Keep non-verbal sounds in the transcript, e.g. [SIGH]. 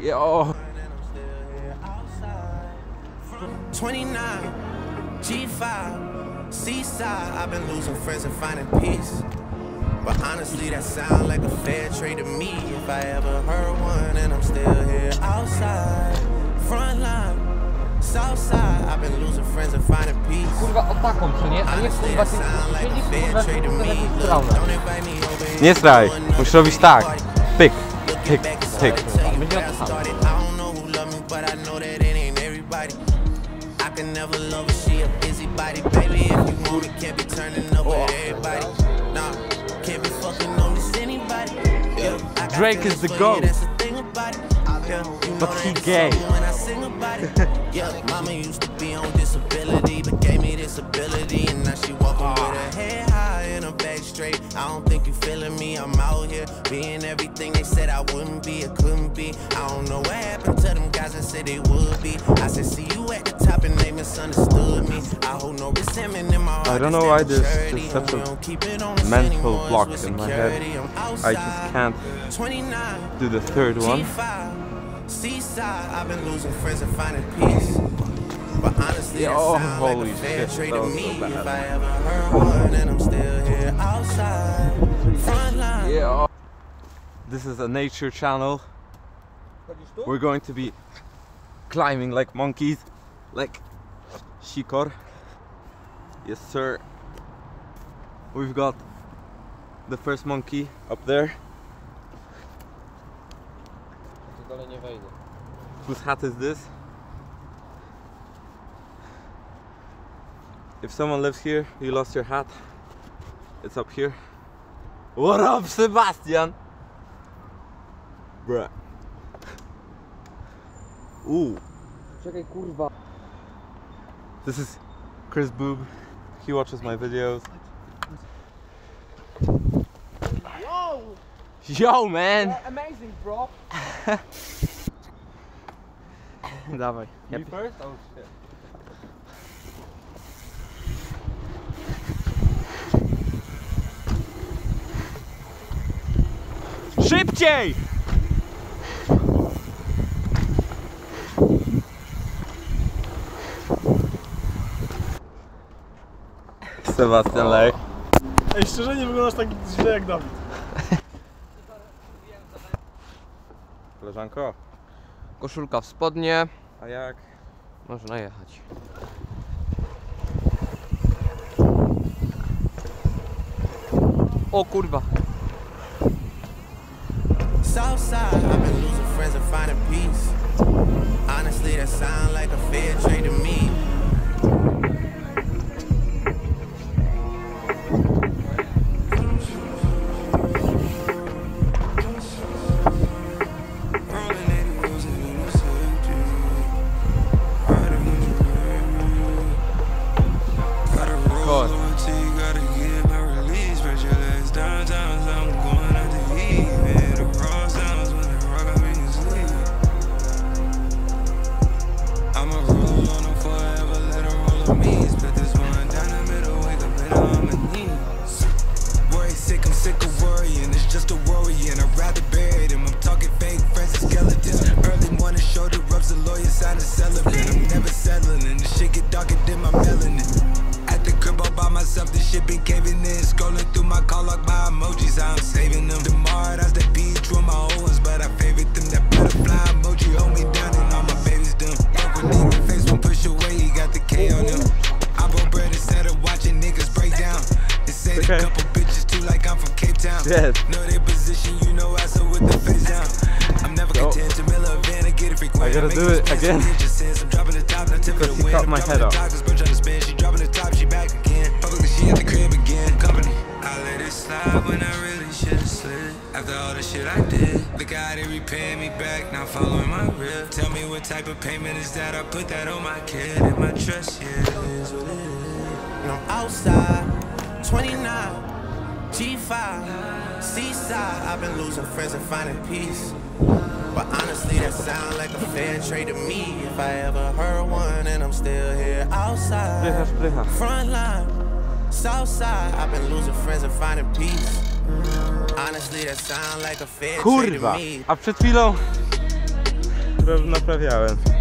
Jo. 29, G5, Seaside. I've been losing friends and finding peace. But honestly, that sound like a fair trade to me. If I ever heard one, and I'm still here outside. I've been losing friends and finding peace. Kurwa o taką, co nie? A nie kurwa ty like siedzi kurwa ty me. jakąś Look, traumę. don't invite me over here. Nie straj, musisz robić tak. Pyk, Looking pyk, pyk. hard to tell you Będzie to samo. started. I don't know who loved me, but I know that it ain't everybody. I can never love her, she a busybody, baby. If you want me, can't be turning up with everybody. Nah, can't be fucking on this anybody. Yeah, Drake is the for GOAT. That's the thing about it. Yeah, you know But that he gay. something When I sing about it, yeah, mama used to I wouldn't be, or couldn't be. I don't know what happened to them guys that said they would be. I said, see you at the top, and they misunderstood me. I hold no resentment in my heart. I don't know why there's just such a don't keep it on us mental block in my head. I'm just can't do the third one. G5, Seaside, I've been losing friends and finding peace. But honestly, Yeah, oh, like holy shit, trade that was so bad. if I ever heard one, and I'm still here outside. Front line. Yeah. This is a nature channel. We're going to be climbing like monkeys, like Shikor. Yes, sir. We've got the first monkey up there. Whose hat is this? If someone lives here, you lost your hat. It's up here. What up, Sebastian? Bruh. Ooh, Czekaj kurwa. this is Chris Boob. He watches my videos. Wow! Yo, man! Amazing bro! [LAUGHS] Dawaj. Me first? Oh shit. Szybciej! Sebastian Lej. Ej, szczerze nie wyglądasz tak źle jak Dawid. Koleżanko, Koszulka w spodnie. a jak? Można jechać. O kurwa. Southside, I've been losing friends and finding peace. Honestly, that sound like a fair trade to me. Worry, and I'd rather bury them. I'm talking fake friends and skeletons. Early morning shoulder rubs, the lawyer sign a celebrant. I'm never settling, the shit get darker than my melanin. At the crib all by myself, the shit been caving in. Scrolling through my call log, my emojis, I'm saving them. Tomorrow, that's that beach my old the crib again. Company. I let it slide when I really should've slid. After all the shit I did, the guy that repaying me back, now following my rip. Tell me what type of payment is that? I put that on my kid and my trust, yeah, it is what it is. And I'm outside, 29, G5, Seaside. I've been losing friends and finding peace. But honestly, that sound like a fair trade to me. If I ever heard one, and I'm still here outside. Sprycha, sprycha. Front line, south side. I've been losing friends and finding peace. Honestly, Honestly, that sound like a fair trade to Kurwa! me. A przed chwilą... Naprawiałem.